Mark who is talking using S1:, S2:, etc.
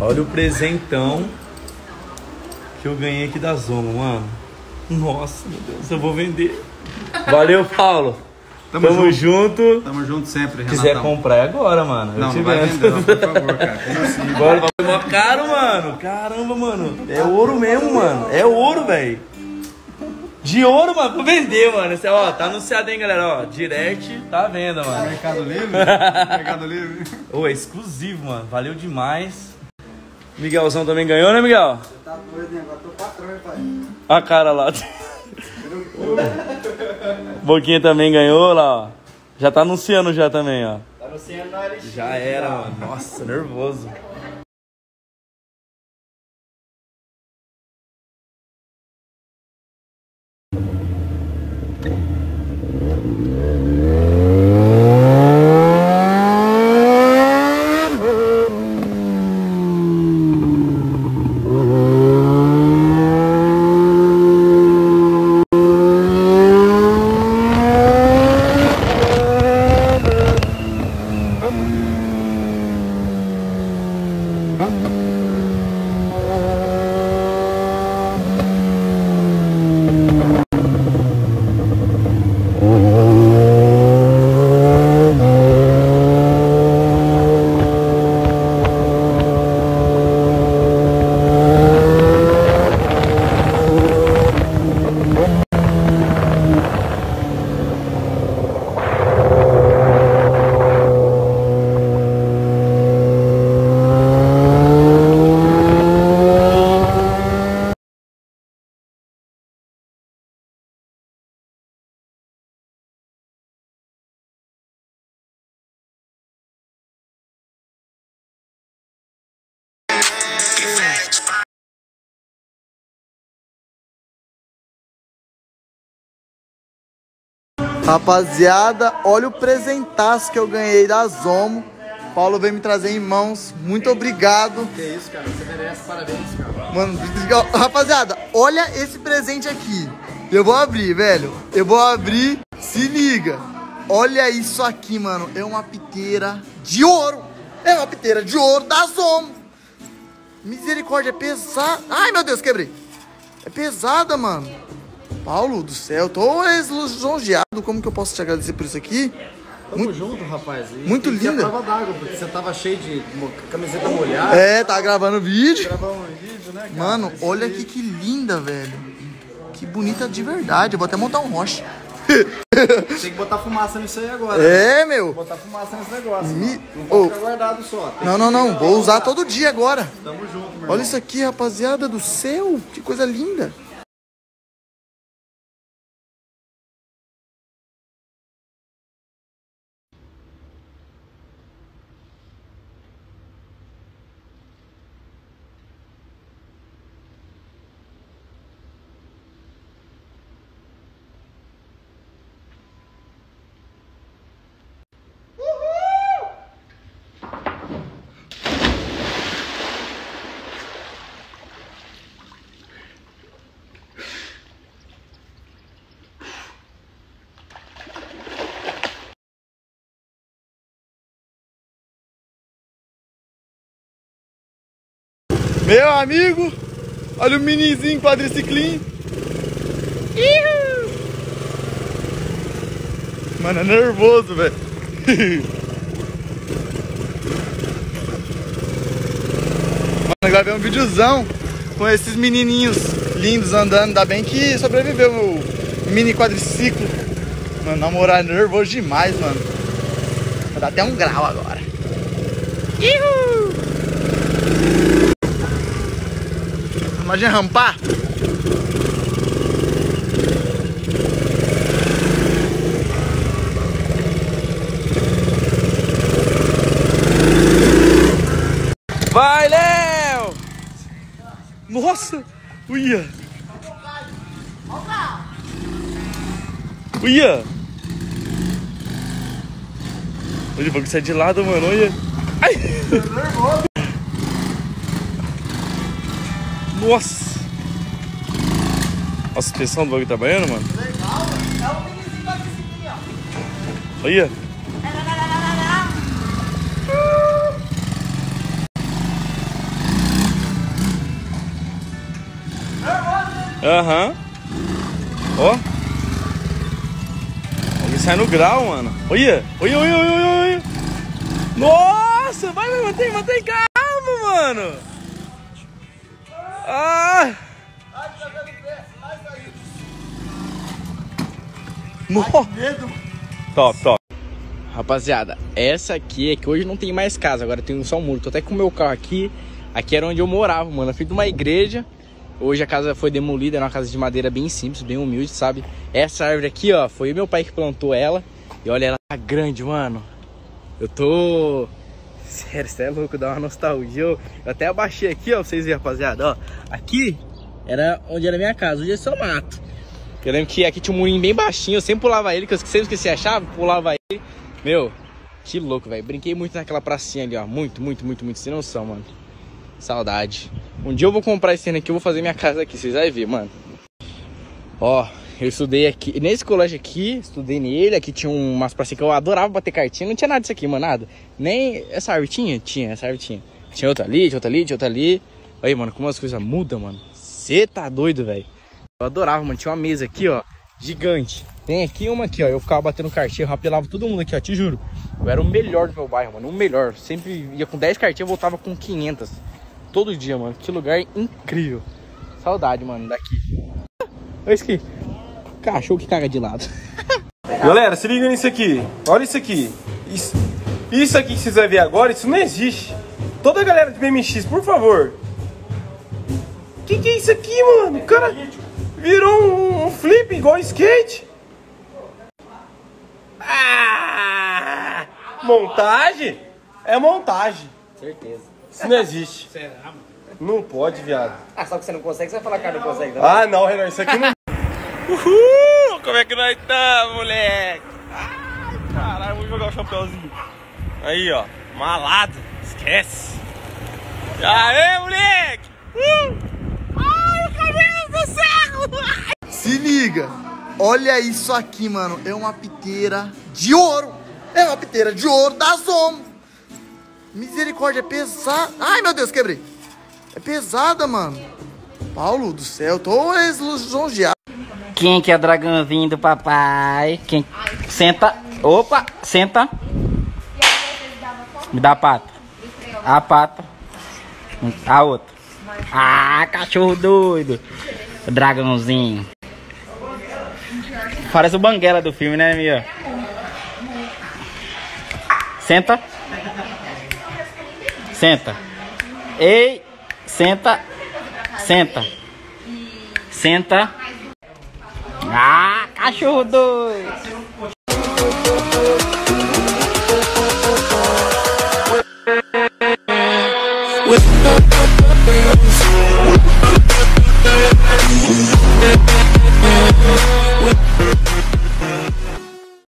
S1: Olha o presentão que eu ganhei aqui da Zoma, mano. Nossa, meu Deus, eu vou vender. Valeu, Paulo.
S2: Tamo
S1: Tamo,
S2: junto.
S1: junto.
S2: Tamo junto sempre,
S1: Se quiser
S2: Renatão.
S1: comprar é agora, mano. Eu
S2: Não,
S1: te
S2: não vai
S1: vendo.
S2: vender, não, por favor, cara. Como assim?
S1: Agora foi mó caro, mano. Caramba, mano. É ouro mesmo, mano. É ouro, velho. De ouro, mano, pra vender, mano. Esse, ó, tá anunciado, hein, galera? Ó, direct tá à venda, mano.
S2: Mercado Livre? Mercado Livre.
S1: Ô, é exclusivo, mano. Valeu demais. Miguelzão também ganhou, né, Miguel?
S3: Tá doido, né? Agora tô patrão, hein, pai?
S1: A cara lá. Boquinha também ganhou lá, ó. Já tá anunciando já também, ó.
S3: Tá centro da LX.
S1: Já era, mano. Nossa, nervoso.
S3: Rapaziada, olha o presentaço que eu ganhei da Zomo. Paulo veio me trazer em mãos. Muito obrigado.
S2: Que isso, cara. Você merece parabéns, cara.
S3: Mano, rapaziada, olha esse presente aqui. Eu vou abrir, velho. Eu vou abrir. Se liga. Olha isso aqui, mano. É uma piteira de ouro. É uma piteira de ouro da Zomo. Misericórdia, é pesada. Ai, meu Deus, quebrei. É pesada, mano. Paulo do céu, tô lisonjeado. Como que eu posso te agradecer por isso aqui?
S2: Tamo junto, rapaz. E
S3: muito
S2: ser
S3: linda.
S2: a prova d'água, porque você tava cheio de camiseta molhada.
S3: É, tá gravando vídeo.
S2: Gravar um vídeo, né, cara?
S3: Mano,
S2: Esse
S3: olha aqui que linda, velho. Que bonita de verdade. Eu vou até montar um rocha.
S2: Tem que botar fumaça nisso aí agora.
S3: É, meu.
S2: Botar fumaça nesse negócio.
S3: Me-.
S2: Não
S3: Ô.
S2: ficar guardado só. Tem
S3: Não, não, não. Vou usar todo dia agora.
S2: Tamo junto, meu irmão.
S3: Olha isso aqui, rapaziada do céu. Que coisa linda. Meu amigo, olha o minizinho quadriciclinho. Ihu! Mano, é nervoso, velho. Mano, gravei um videozão com esses menininhos lindos andando. Ainda bem que sobreviveu o mini quadriciclo. Mano, na moral, é nervoso demais, mano. Vai dar até um grau agora. Ihu! Imagina rampar.
S1: Vai, Léo! Nossa! Uia! Uia! Olha, o bagulho sai de lado, mano, olha! Ai! Nossa! a suspensão do bagulho tá banhando, mano. Legal, mano. É um minizinho batizinho, ó. Olha.
S4: Aham. Uhum. Ó. Alguém sai no grau, mano. Olha. Olha, olha, olha, olha. Nossa, vai, mantém, mantém calmo, mano. Top, top. Rapaziada, essa aqui é que hoje não tem mais casa, agora tem só um muro. Tô até com o meu carro aqui. Aqui era onde eu morava, mano. Eu fiz de uma igreja. Hoje a casa foi demolida, era uma casa de madeira bem simples, bem humilde, sabe? Essa árvore aqui, ó, foi meu pai que plantou ela. E olha, ela tá grande, mano. Eu tô. Sério, você é louco, dá uma nostalgia. Eu eu até abaixei aqui, ó, pra vocês verem, rapaziada. Ó, aqui era onde era minha casa, hoje é só mato. Eu lembro que aqui tinha um murinho bem baixinho, eu sempre pulava ele, que eu sempre esqueci a chave, pulava ele. Meu, que louco, velho. Brinquei muito naquela pracinha ali, ó. Muito, muito, muito, muito, sem noção, mano. Saudade. Um dia eu vou comprar esse ano aqui, eu vou fazer minha casa aqui, vocês vão ver, mano. Ó, eu estudei aqui, nesse colégio aqui, estudei nele, aqui tinha umas pracinhas que eu adorava bater cartinha, não tinha nada disso aqui, mano, nada. Nem essa árvore tinha? Tinha, essa árvore tinha. Tinha outra ali, tinha outra ali, tinha outra ali. Aí, mano, como as coisas mudam, mano. Você tá doido, velho. Eu adorava, mano, tinha uma mesa aqui, ó, gigante. Tem aqui uma aqui, ó, eu ficava batendo cartinha, rapelava todo mundo aqui, ó, te juro. Eu era o melhor do meu bairro, mano, o melhor. Sempre ia com 10 cartinhas, voltava com 500. Todo dia, mano. Que lugar incrível. Saudade, mano, daqui. Olha isso aqui. Cachorro que caga de lado.
S5: Galera, se liga nisso aqui. Olha isso aqui. Isso, isso aqui que vocês vão ver agora, isso não existe. Toda a galera de BMX, por favor. Que que é isso aqui, mano? Cara virou um, um flip igual skate. Ah! Montagem? É montagem.
S6: Certeza.
S5: Isso não existe. Não pode, viado.
S6: Ah, só que você não consegue, você vai falar que não consegue também.
S5: Ah, não, Renan, isso aqui não.
S4: Uhul! Como é que nós estamos, moleque? Ai, caralho, vamos jogar o chapéuzinho. Aí, ó. Malado. Esquece. Aê, moleque! Uh! Ai, o cabelo do cego!
S3: Se liga. Olha isso aqui, mano. É uma piteira de ouro. É uma piteira de ouro da Zomo. Misericórdia, é pesada. Ai, meu Deus, quebrei. É pesada, mano. Paulo do céu, tô lisonjeado.
S6: Quem que é dragãozinho do papai? Quem? Senta. Opa, senta. Me dá a pata. A pata. A outra. Ah, cachorro doido. Dragãozinho. Parece o Banguela do filme, né, Mia? Senta. Senta. Ei, senta. Senta. Senta. Ah, cachorro doido.